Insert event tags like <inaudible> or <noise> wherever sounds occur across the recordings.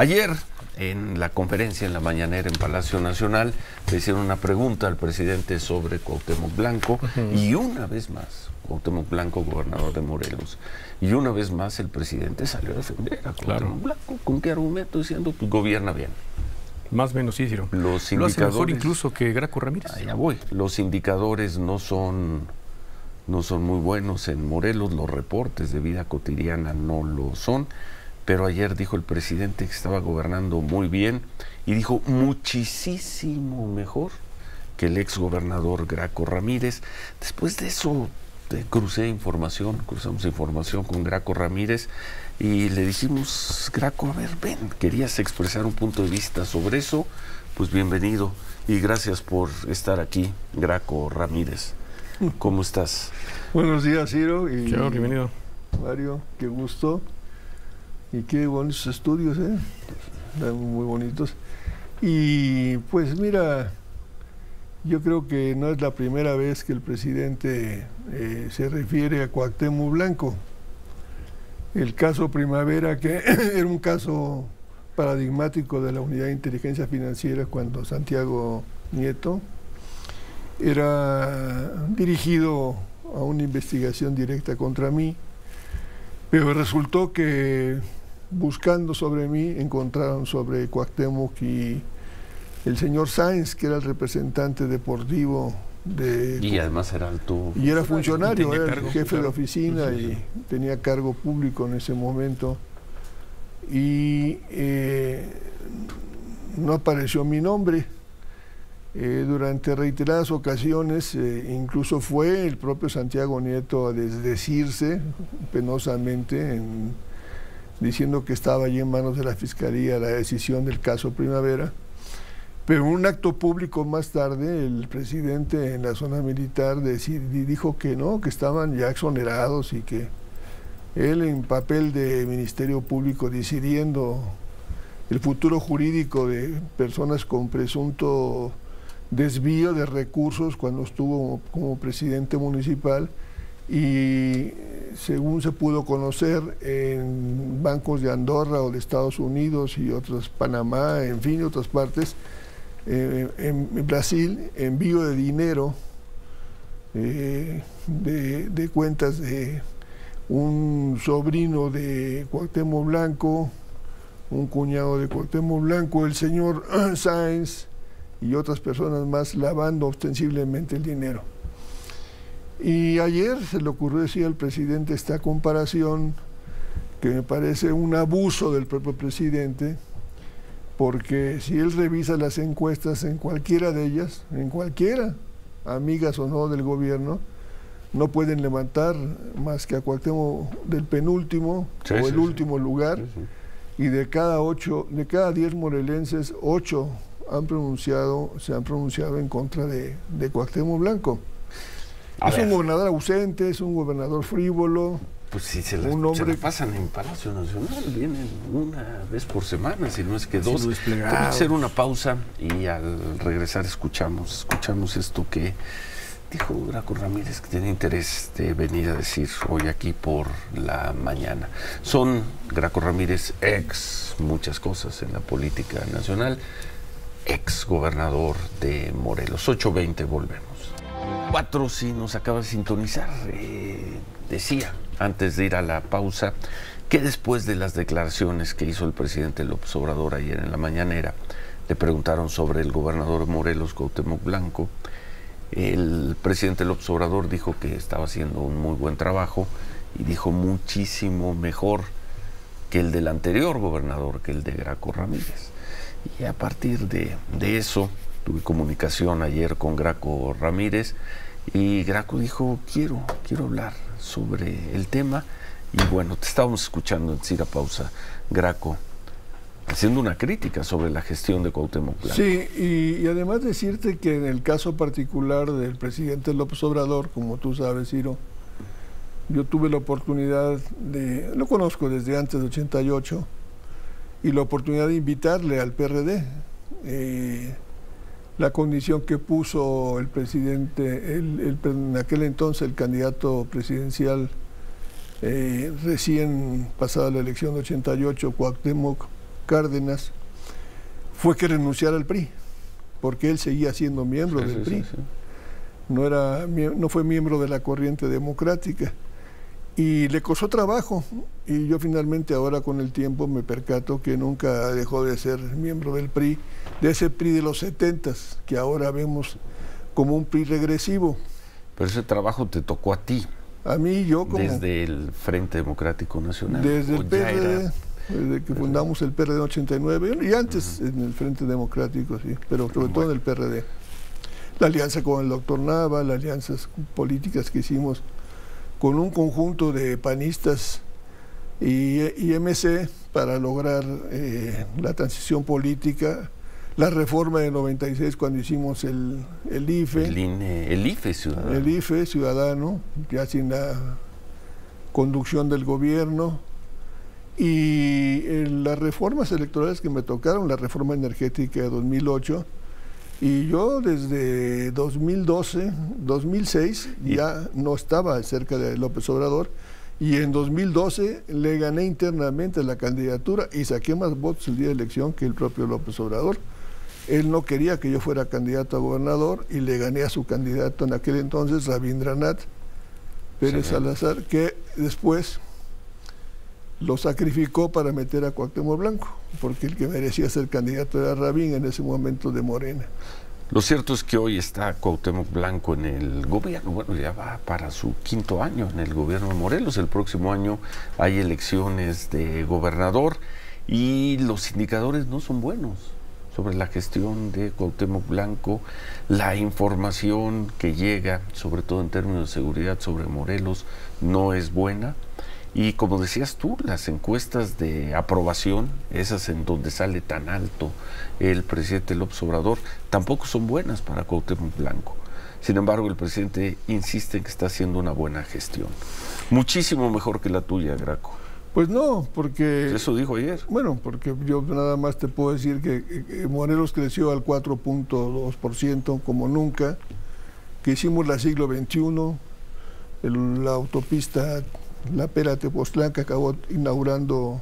Ayer, en la conferencia en la mañanera en Palacio Nacional, le hicieron una pregunta al presidente sobre Cuauhtémoc Blanco y una vez más, Cuauhtémoc Blanco, gobernador de Morelos, y una vez más el presidente salió a defender a Cuauhtémoc Blanco. ¿Con qué argumento? Diciendo, pues gobierna bien. Más o menos sí, Ciro. Los Lo hace mejor indicadores- incluso que Graco Ramírez. Allá voy. Los indicadores no son, no son muy buenos en Morelos, los reportes de vida cotidiana no lo son, pero ayer dijo el presidente que estaba gobernando muy bien y dijo muchísimo mejor que el ex gobernador Graco Ramírez. Después de eso eh, crucé información, cruzamos información con Graco Ramírez y le dijimos, Graco, a ver, ven, querías expresar un punto de vista sobre eso, pues bienvenido y gracias por estar aquí, Graco Ramírez. ¿Cómo estás? Buenos días, Ciro y Chao, bienvenido. Mario, qué gusto. Y qué bonitos estudios, ¿eh? Muy bonitos. Y pues mira, yo creo que no es la primera vez que el presidente eh, se refiere a Cuauhtémoc Blanco. El caso Primavera, que <coughs> era un caso paradigmático de la Unidad de Inteligencia Financiera cuando Santiago Nieto era dirigido a una investigación directa contra mí, pero resultó que buscando sobre mí encontraron sobre Cuauhtémoc y el señor Sáenz, que era el representante deportivo de... Y además era alto. Y era funcionario, era el jefe de oficina Sí, sí, y tenía cargo público en ese momento. Y eh, no apareció mi nombre. Eh, durante reiteradas ocasiones, eh, incluso fue el propio Santiago Nieto a desdecirse penosamente, en- diciendo que estaba allí en manos de la Fiscalía la decisión del caso Primavera. Pero en un acto público más tarde, el presidente en la zona militar dijo que no, que estaban ya exonerados y que él en papel de Ministerio Público decidiendo el futuro jurídico de personas con presunto desvío de recursos cuando estuvo como presidente municipal y según se pudo conocer en bancos de Andorra o de Estados Unidos y otros Panamá, en fin, otras partes, eh, en Brasil, envío de dinero eh, de, de cuentas de un sobrino de Cuauhtémoc Blanco, un cuñado de Cuauhtémoc Blanco, el señor <clears throat> Sáenz y otras personas más lavando ostensiblemente el dinero. Y ayer se le ocurrió decir al presidente esta comparación que me parece un abuso del propio presidente, porque si él revisa las encuestas en cualquiera de ellas, en cualquiera, amigas o no del gobierno, no pueden levantar más que a Cuauhtémoc del penúltimo Sí, o sí, el último lugar. Sí, y de cada ocho, de cada diez morelenses, ocho han pronunciado, se han pronunciado en contra de, de Cuauhtémoc Blanco. Es ver. un gobernador ausente, es un gobernador frívolo. Pues si se la, Un se hombre- la pasan en Palacio Nacional, vienen una vez por semana, si no es que dos. Que hacer una pausa y al regresar escuchamos, escuchamos esto que dijo Graco Ramírez que tiene interés de venir a decir hoy aquí por la mañana. Son Graco Ramírez ex muchas cosas en la política nacional, ex gobernador de Morelos. 8.20 volvemos. Cuatro, si nos acaba de sintonizar, eh, decía antes de ir a la pausa que después de las declaraciones que hizo el presidente López Obrador ayer en la mañanera, le preguntaron sobre el gobernador Morelos, Cuauhtémoc Blanco. El presidente López Obrador dijo que estaba haciendo un muy buen trabajo y dijo muchísimo mejor que el del anterior gobernador, que el de Graco Ramírez. Y a partir de, de eso tuve comunicación ayer con Graco Ramírez y Graco dijo, quiero, quiero hablar sobre el tema. Y bueno, te estábamos escuchando en Cira Pausa, Graco, haciendo una crítica sobre la gestión de Cuauhtémoc Blanco. Sí, y, y además decirte que en el caso particular del presidente López Obrador, como tú sabes, Ciro, yo tuve la oportunidad de, lo conozco desde antes de 88, y la oportunidad de invitarle al PRD. eh, la condición que puso el presidente, el- el- en aquel entonces el candidato presidencial eh, recién pasada la elección de 88, Cuauhtémoc Cárdenas fue que renunciara al PRI, porque él seguía siendo miembro del PRI. no, era, no fue miembro de la corriente democrática. Y le costó trabajo. Y yo finalmente ahora con el tiempo me percato que nunca dejó de ser miembro del PRI, de ese PRI de los setentas, que ahora vemos como un PRI regresivo. Pero ese trabajo te tocó a ti. A mí, yo como... Desde el Frente Democrático Nacional. Desde el PRD, desde que fundamos el PRD en 89, y antes en el Frente Democrático, sí, pero sobre todo en el PRD. La alianza con el doctor Nava, las alianzas políticas que hicimos con un conjunto de panistas y, y MC para lograr eh, la transición política la reforma de 96 cuando hicimos el, el IFE. El, IFE ciudadano. El IFE ciudadano, ya sin la conducción del gobierno. Y las reformas electorales que me tocaron, la reforma energética de 2008, y yo desde 2012, 2006 ya no estaba cerca de López Obrador y en 2012 le gané internamente la candidatura y saqué más votos el día de elección que el propio López Obrador. Él no quería que yo fuera candidato a gobernador y le gané a su candidato en aquel entonces, Rabindranath Pérez Salazar, que después lo sacrificó para meter a Cuauhtémoc Blanco, porque el que merecía ser candidato era Rabín en ese momento de Morena. Lo cierto es que hoy está Cuauhtémoc Blanco en el gobierno, bueno, ya va para su quinto año en el gobierno de Morelos. El próximo año hay elecciones de gobernador y los indicadores no son buenos sobre la gestión de Cuauhtémoc Blanco, la información que llega, sobre todo en términos de seguridad sobre Morelos, no es buena. Y como decías tú, las encuestas de aprobación, esas en donde sale tan alto el presidente López Obrador, tampoco son buenas para Cuauhtémoc Blanco. Sin embargo, el presidente insiste en que está haciendo una buena gestión. Muchísimo mejor que la tuya, Graco. Pues no, porque... Eso dijo ayer. Bueno, porque yo nada más te puedo decir que Morelos creció al 4.2% como nunca, que hicimos la siglo XXI, la autopista La Pera Tepoztlán que acabó inaugurando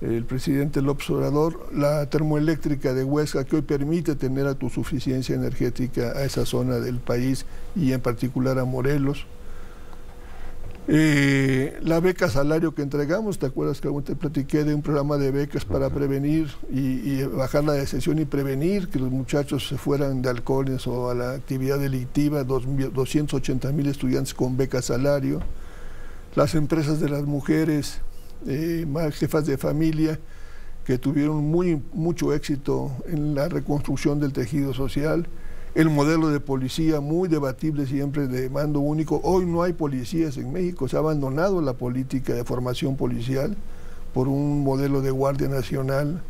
el presidente López Obrador, la termoeléctrica de Huesca que hoy permite tener autosuficiencia energética a esa zona del país y en particular a Morelos eh, la beca salario que entregamos, ¿te acuerdas que te platiqué de un programa de becas para prevenir y, bajar la decepción y prevenir que los muchachos se fueran de alcoholes o a la actividad delictiva? 280 mil estudiantes con beca salario. Las empresas de las mujeres, eh, más jefas de familia, que tuvieron muy, mucho éxito en la reconstrucción del tejido social. El modelo de policía muy debatible siempre de mando único. Hoy no hay policías en México, se ha abandonado la política de formación policial por un modelo de Guardia Nacional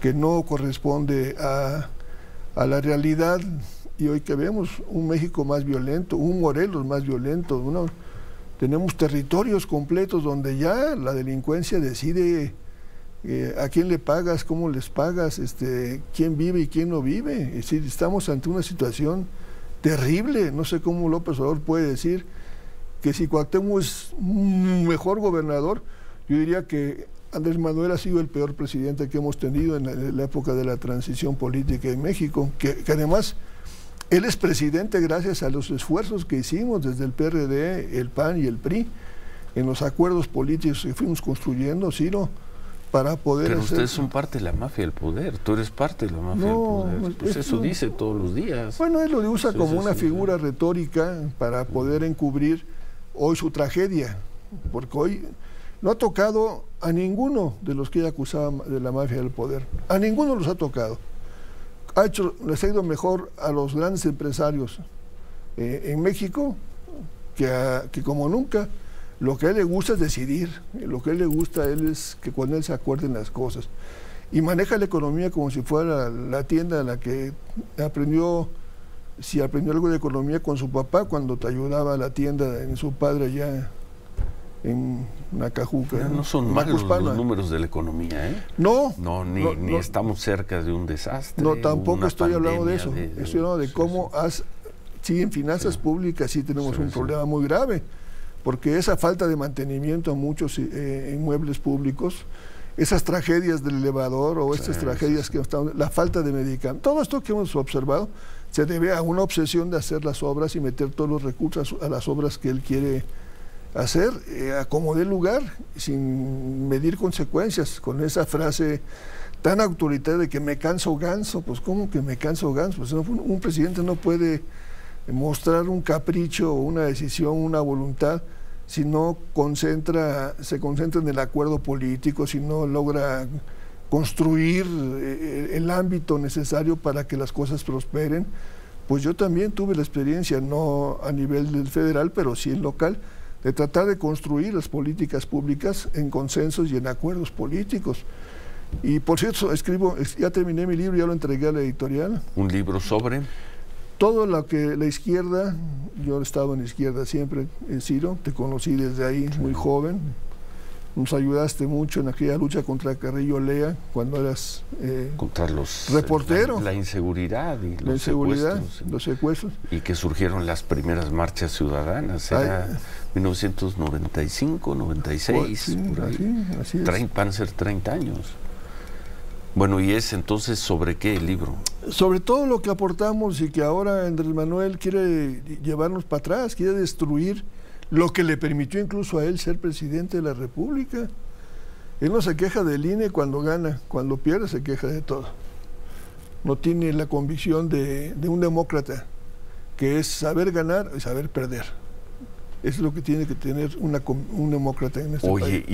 que no corresponde a, la realidad. Y hoy que vemos un México más violento, un Morelos más violento, tenemos territorios completos donde ya la delincuencia decide eh, a quién le pagas, cómo les pagas, este, quién vive y quién no vive. Es decir, estamos ante una situación terrible. No sé cómo López Obrador puede decir que si Cuauhtémoc es un mejor gobernador, yo diría que Andrés Manuel ha sido el peor presidente que hemos tenido en la, época de la transición política en México, que, que, además él es presidente gracias a los esfuerzos que hicimos desde el PRD, el PAN y el PRI, en los acuerdos políticos que fuimos construyendo, Ciro para poder Pero ustedes son parte de la mafia del poder, tú eres parte de la mafia del poder. Pues eso dice todos los días. Bueno, él lo usa como una figura retórica para poder encubrir hoy su tragedia, porque hoy no ha tocado a ninguno de los que ella acusaba de la mafia del poder. A ninguno los ha tocado. Ha hecho, les ha ido mejor a los grandes empresarios eh, en México que, que como nunca. Lo que a él le gusta es decidir, lo que a él le gusta a es que cuando él se acuerden las cosas. Y maneja la economía como si fuera la tienda en la que aprendió, si aprendió algo de economía con su papá cuando te ayudaba a la tienda en su padre allá en Nacajuca. No, son malos los números de la economía, ¿eh? No. No, ni, estamos cerca de un desastre. No, tampoco estoy hablando de eso. estoy hablando de cómo, has, sí, en finanzas públicas sí tenemos un problema muy grave porque esa falta de mantenimiento en muchos eh, inmuebles públicos esas tragedias del elevador o estas Sí, tragedias sí, que están, la falta de medicamentos, todo esto que hemos observado se debe a una obsesión de hacer las obras y meter todos los recursos a las obras que él quiere hacer eh, a como dé lugar, sin medir consecuencias, con esa frase tan autoritaria de que me canso ganso, pues ¿cómo que me canso ganso? Pues un presidente no puede mostrar un capricho, una decisión, una voluntad, si no concentra, se concentra en el acuerdo político, si no logra construir eh, el ámbito necesario para que las cosas prosperen. Pues yo también tuve la experiencia, no a nivel del federal, pero sí en local, de tratar de construir las políticas públicas en consensos y en acuerdos políticos. Y por cierto, escribo, ya terminé mi libro, ya lo entregué a la editorial. Un libro sobre Todo lo que la izquierda, yo he estado en la izquierda siempre, en Ciro, te conocí desde ahí, muy joven. Nos ayudaste mucho en aquella lucha contra Carrillo Lea, cuando eras eh, contra los Reportero. La, la inseguridad y la los inseguridad, secuestros, los secuestros. y que surgieron las primeras marchas ciudadanas. Era Ay. 1995, 96, Sí, por ahí. así, así es. Ser 30 años. Bueno, y es entonces sobre qué el libro. Sobre todo lo que aportamos y que ahora Andrés Manuel quiere llevarnos para atrás, quiere destruir lo que le permitió incluso a él ser presidente de la República. Él no se queja del INE cuando gana, cuando pierde se queja de todo. No tiene la convicción de, de un demócrata, que es saber ganar y saber perder. Es lo que tiene que tener una un demócrata en este país. Oye, y